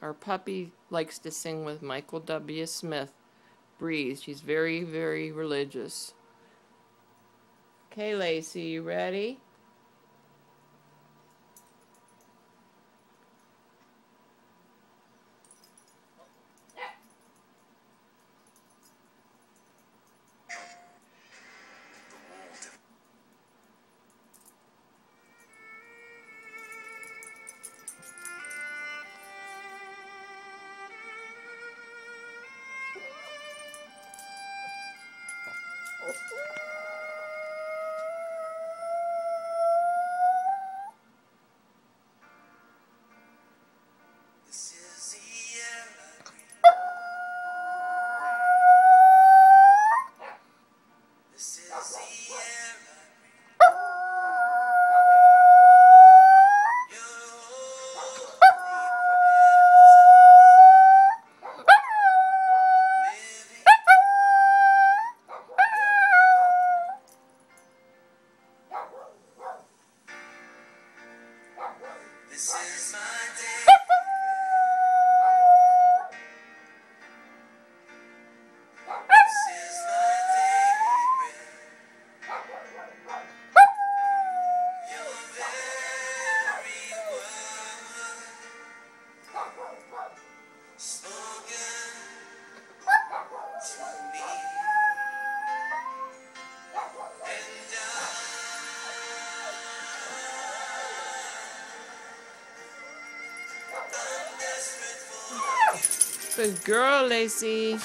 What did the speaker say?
Our puppy likes to sing with Michael W. Smith. Breathe. She's very, very religious. Okay, Lacie, you ready? Good girl, Lacie.